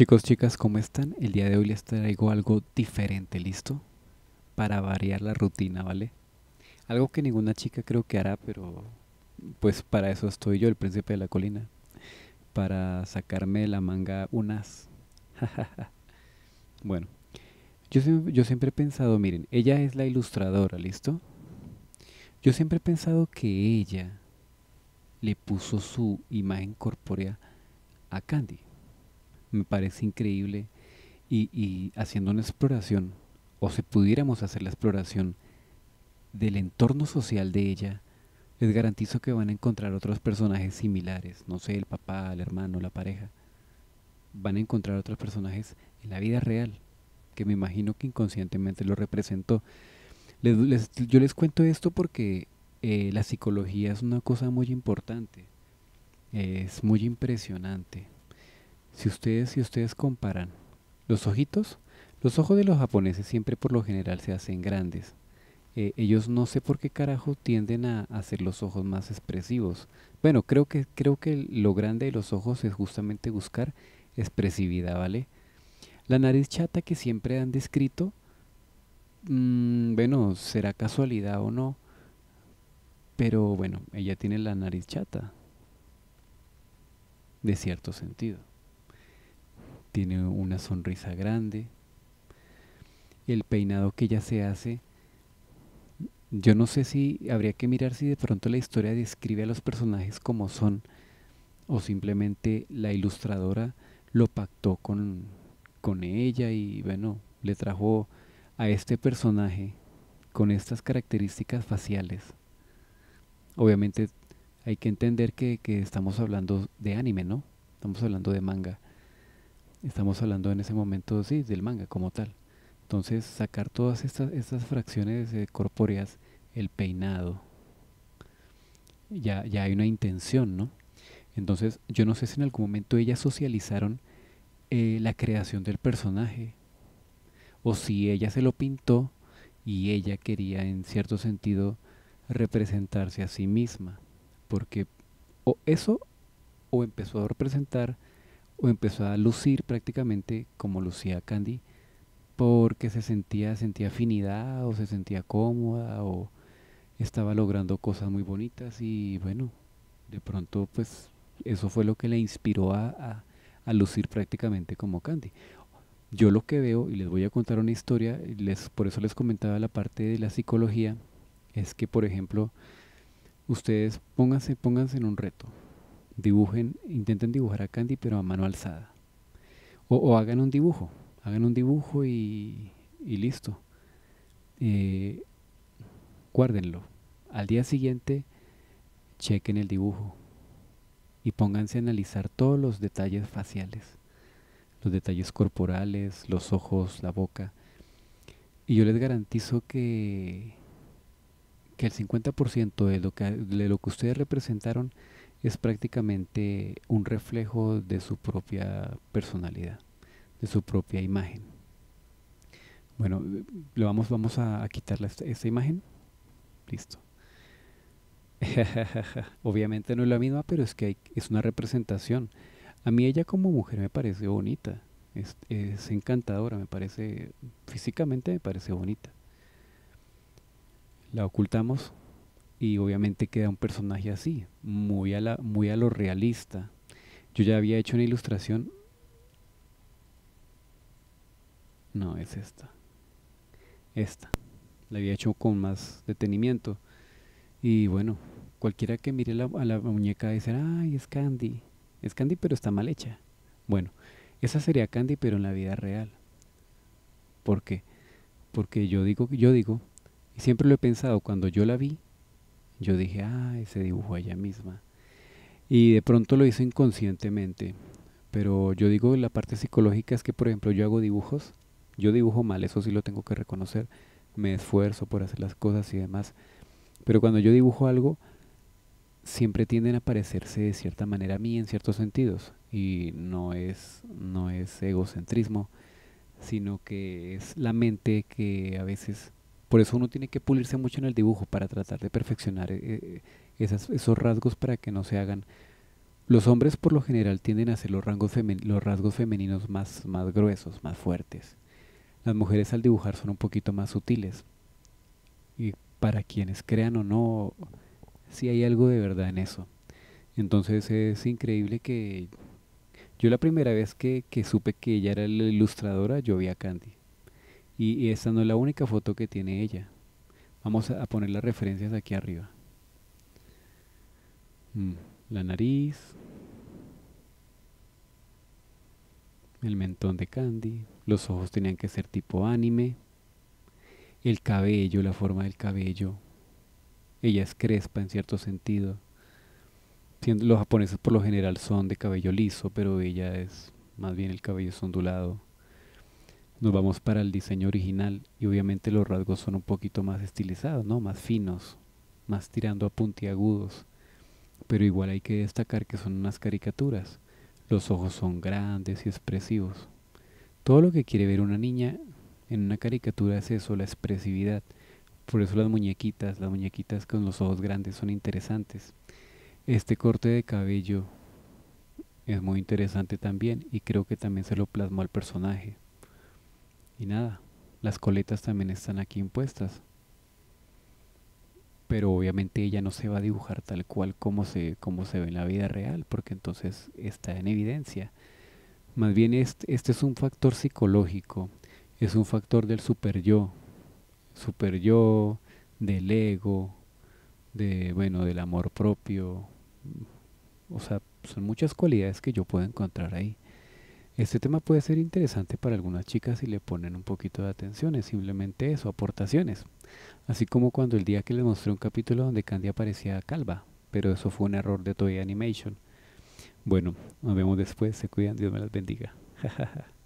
Chicos, chicas, ¿cómo están? El día de hoy les traigo algo diferente, ¿listo? Para variar la rutina, ¿vale? Algo que ninguna chica creo que hará, pero pues para eso estoy yo, el príncipe de la colina. Para sacarme de la manga unas. bueno, yo, yo siempre he pensado, miren, ella es la ilustradora, ¿listo? Yo siempre he pensado que ella le puso su imagen corpórea a Candy me parece increíble y, haciendo una exploración, o si pudiéramos hacer la exploración del entorno social de ella, les garantizo que van a encontrar otros personajes similares, no sé, el papá, el hermano, la pareja. Van a encontrar otros personajes en la vida real, que me imagino que inconscientemente lo representó. yo les cuento esto porque eh, la psicología es una cosa muy importante, es muy impresionante. Si ustedes, si ustedes comparan los ojitos, los ojos de los japoneses siempre por lo general se hacen grandes. Eh, ellos no sé por qué carajo tienden a hacer los ojos más expresivos. Bueno, creo que, creo que lo grande de los ojos es justamente buscar expresividad, ¿vale? La nariz chata que siempre han descrito, mm, bueno, será casualidad o no, pero bueno, ella tiene la nariz chata, de cierto sentido tiene una sonrisa grande, el peinado que ella se hace, yo no sé si habría que mirar si de pronto la historia describe a los personajes como son o simplemente la ilustradora lo pactó con, con ella y bueno, le trajo a este personaje con estas características faciales. Obviamente hay que entender que, que estamos hablando de anime, ¿no? Estamos hablando de manga. Estamos hablando en ese momento, sí, del manga como tal. Entonces, sacar todas estas, estas fracciones eh, corpóreas, el peinado, ya, ya hay una intención, ¿no? Entonces, yo no sé si en algún momento ellas socializaron eh, la creación del personaje, o si ella se lo pintó y ella quería en cierto sentido representarse a sí misma, porque o eso o empezó a representar o empezó a lucir prácticamente como lucía Candy porque se sentía, sentía afinidad o se sentía cómoda o estaba logrando cosas muy bonitas y bueno, de pronto pues eso fue lo que le inspiró a, a, lucir prácticamente como Candy. Yo lo que veo, y les voy a contar una historia, les, por eso les comentaba la parte de la psicología, es que por ejemplo, ustedes pónganse, pónganse en un reto, dibujen, intenten dibujar a Candy pero a mano alzada. O, hagan un dibujo, hagan un dibujo y, listo. Eh, guárdenlo. Al día siguiente, chequen el dibujo y pónganse a analizar todos los detalles faciales, los detalles corporales, los ojos, la boca. Y yo les garantizo que, que el 50% de lo que, de lo que ustedes representaron es prácticamente un reflejo de su propia personalidad, de su propia imagen. Bueno, vamos, vamos a, quitarle esta, imagen. Listo. Obviamente no es la misma, pero es que es una representación. A mí ella como mujer me parece bonita, es, es encantadora, me parece, físicamente me parece bonita. La ocultamos y obviamente queda un personaje así, muy a, la, muy a lo realista. Yo ya había hecho una ilustración. No, es esta. Esta. La había hecho con más detenimiento. Y bueno, cualquiera que mire la, a la muñeca dice, ay, es Candy. Es Candy pero está mal hecha. Bueno, esa sería Candy pero en la vida real. ¿Por qué? Porque yo digo, yo digo, y siempre lo he pensado, cuando yo la vi, yo dije, ah, ese dibujo ella misma. Y de pronto lo hizo inconscientemente. Pero yo digo, la parte psicológica es que, por ejemplo, yo hago dibujos. Yo dibujo mal, eso sí lo tengo que reconocer. Me esfuerzo por hacer las cosas y demás. Pero cuando yo dibujo algo, siempre tienden a parecerse de cierta manera a mí en ciertos sentidos. Y no es, no es egocentrismo, sino que es la mente que a veces por eso uno tiene que pulirse mucho en el dibujo para tratar de perfeccionar eh, eh, esos rasgos para que no se hagan Los hombres por lo general tienden a ser los, los rasgos femeninos más, más gruesos, más fuertes. Las mujeres al dibujar son un poquito más sutiles. Y para quienes crean o no, sí hay algo de verdad en eso. Entonces es increíble que yo la primera vez que, supe que ella era la ilustradora, yo vi a Candy. Y, esta no es la única foto que tiene ella. Vamos a, poner las referencias aquí arriba. Mm, la nariz. El mentón de Candy. Los ojos tenían que ser tipo anime. El cabello, la forma del cabello. Ella es crespa en cierto sentido los japoneses por lo general son de cabello liso, pero ella es más bien el cabello es ondulado. Nos vamos para el diseño original y obviamente los rasgos son un poquito más estilizados, ¿no? Más finos, más tirando a puntiagudos. Pero igual hay que destacar que son unas caricaturas. Los ojos son grandes y expresivos. Todo lo que quiere ver una niña en una caricatura es eso, la expresividad. Por eso las muñequitas, las muñequitas con los ojos grandes son interesantes. Este corte de cabello es muy interesante también y creo que también se lo plasmó al personaje. Y nada, las coletas también están aquí impuestas. Pero obviamente ella no se va a dibujar tal cual como se, como se ve en la vida real, porque entonces está en evidencia. Más bien este, este es un factor psicológico, es un factor del super yo, super yo, del ego, de bueno, del amor propio, o sea, son muchas cualidades que yo puedo encontrar ahí. Este tema puede ser interesante para algunas chicas si le ponen un poquito de atención, es simplemente eso, aportaciones. Así como cuando el día que les mostré un capítulo donde Candy aparecía calva, pero eso fue un error de Toy Animation. Bueno, nos vemos después, se cuidan, Dios me las bendiga.